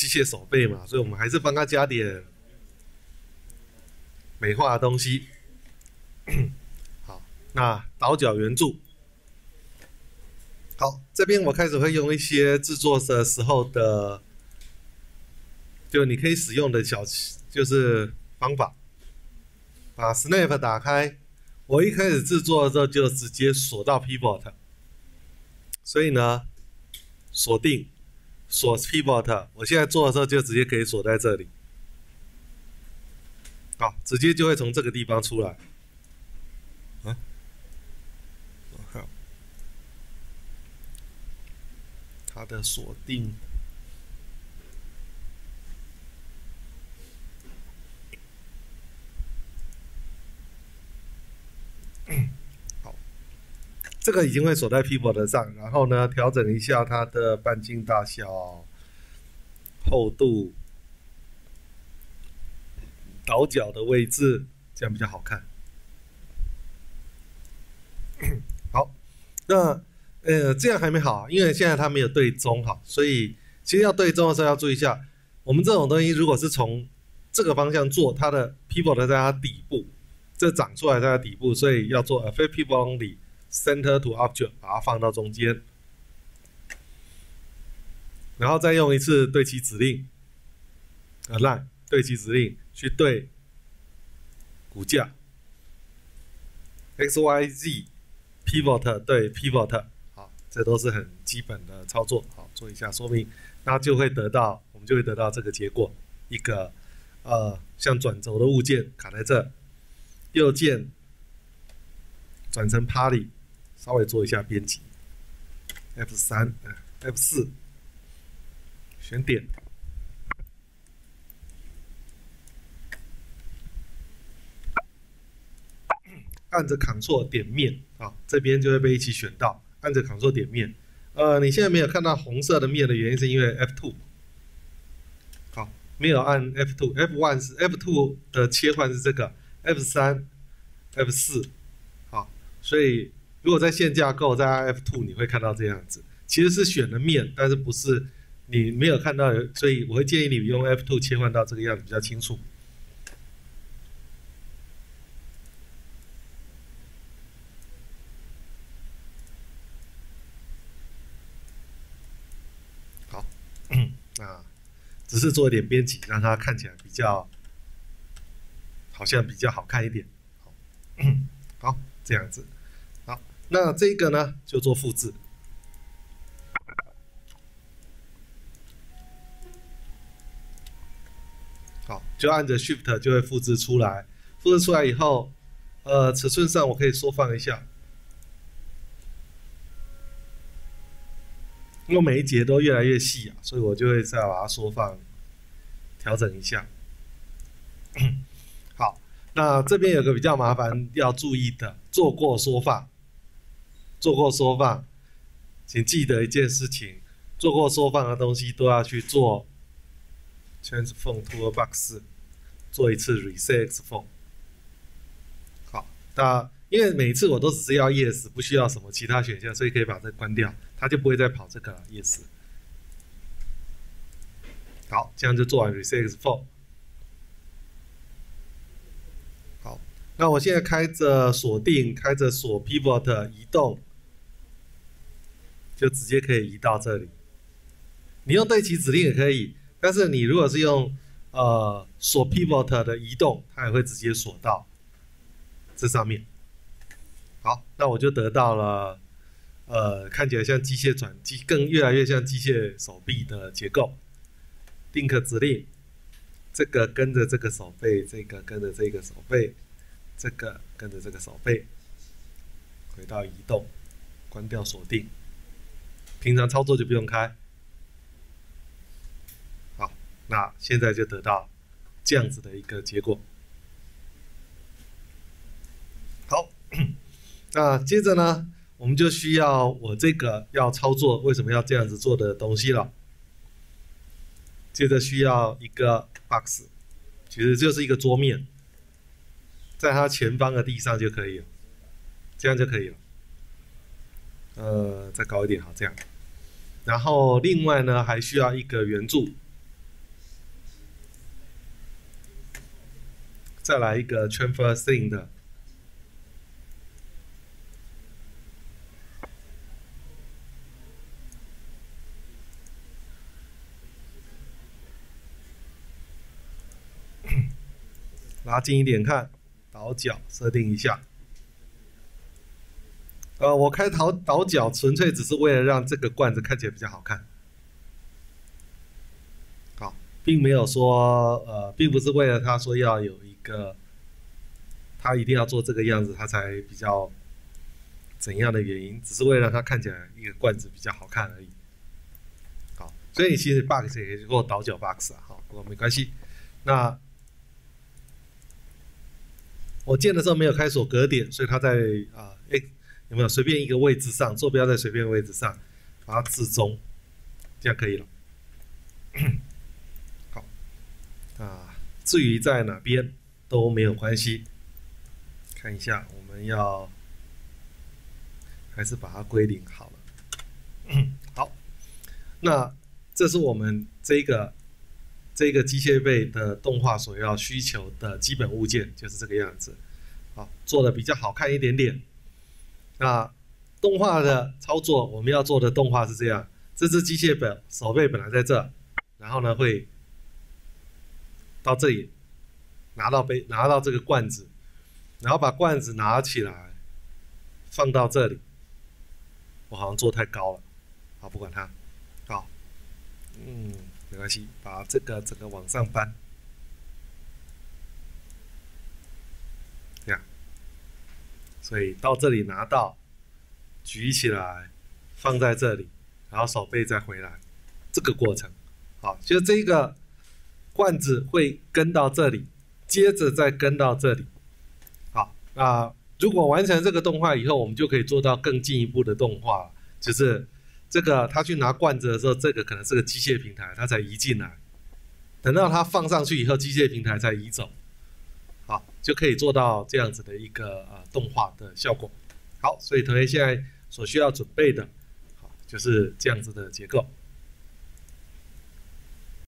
机械手背嘛，所以我们还是帮他加点美化的东西。好，那倒角圆柱。好，这边我开始会用一些制作的时候的，就你可以使用的小就是方法。把 Snap 打开，我一开始制作的时候就直接锁到 Pivot，所以呢，锁定锁 Pivot，我现在做的时候就直接可以锁在这里，好，直接就会从这个地方出来，啊，好，它的锁定。这个已经会锁在 Pivot 上，然后呢，调整一下它的半径大小、厚度、倒角的位置，这样比较好看。好，那呃，这样还没好，因为现在它没有对中哈，所以其实要对中的时候要注意一下，我们这种东西如果是从这个方向做，它的 Pivot 在它底部。这长出来在它底部，所以要做 a f f e c t i v e only center to object，把它放到中间，然后再用一次对齐指令，align 对齐指令去对骨架，x y z pivot 对 pivot，好，这都是很基本的操作，好，做一下说明，那就会得到，我们就会得到这个结果，一个呃像转轴的物件卡在这。右键转成 Party，稍微做一下编辑。F 三，F 四，选点，按着 Ctrl 点面啊，这边就会被一起选到。按着 Ctrl 点面，呃，你现在没有看到红色的面的原因是因为 F two，好，没有按 F two，F one 是 F two 的切换是这个。F 三、F 四，好，所以如果在线架构在 F two，你会看到这样子，其实是选了面，但是不是你没有看到，所以我会建议你用 F two 切换到这个样子比较清楚。好，那 只是做一点编辑，让它看起来比较。好像比较好看一点，好，好。这样子，好，那这个呢就做复制，好，就按着 Shift 就会复制出来，复制出来以后，呃，尺寸上我可以缩放一下，因为每一节都越来越细啊，所以我就会再把它缩放，调整一下。好那这边有个比较麻烦要注意的，做过缩放，做过缩放，请记得一件事情，做过缩放的东西都要去做 transform toolbox，做一次 reset form。好，那因为每次我都只是要 yes，不需要什么其他选项，所以可以把这关掉，它就不会再跑这个了 yes。好，这样就做完 reset form。那我现在开着锁定，开着锁 pivot 移动，就直接可以移到这里。你用对齐指令也可以，但是你如果是用呃锁 pivot 的移动，它也会直接锁到这上面。好，那我就得到了呃看起来像机械转机，更越来越像机械手臂的结构。定可指令，这个跟着这个手背，这个跟着这个手背。这个跟着这个手背，回到移动，关掉锁定，平常操作就不用开。好，那现在就得到这样子的一个结果。好，那接着呢，我们就需要我这个要操作为什么要这样子做的东西了。接着需要一个 box，其实就是一个桌面。在它前方的地上就可以了，这样就可以了。呃，再高一点，好，这样。然后另外呢，还需要一个圆柱。再来一个 transfer scene 的。拉近一点看，倒角设定一下。呃，我开倒倒角纯粹只是为了让这个罐子看起来比较好看。好，并没有说呃，并不是为了他说要有一个，他一定要做这个样子，他才比较怎样的原因，只是为了让它看起来一个罐子比较好看而已。好，所以其实 box 也可以做倒角 box 啊，好，不过没关系。那我建的时候没有开锁格点，所以它在啊，哎，有没有随便一个位置上，坐标在随便位置上，把它置中，这样可以了。好，啊，至于在哪边都没有关系。看一下，我们要还是把它归零好了。好，那这是我们这个这个机械背的动画所要需求的基本物件，就是这个样子。好，做的比较好看一点点。那动画的操作，我们要做的动画是这样：这只机械本手背本来在这，然后呢会到这里拿到杯，拿到这个罐子，然后把罐子拿起来放到这里。我好像做太高了，好，不管它。好，嗯，没关系，把这个整个往上搬。所以到这里拿到，举起来，放在这里，然后手背再回来，这个过程，好，就这个罐子会跟到这里，接着再跟到这里，好，那如果完成这个动画以后，我们就可以做到更进一步的动画，就是这个他去拿罐子的时候，这个可能是个机械平台，他才移进来，等到他放上去以后，机械平台才移走。好，就可以做到这样子的一个呃动画的效果。好，所以同学现在所需要准备的，好就是这样子的结构。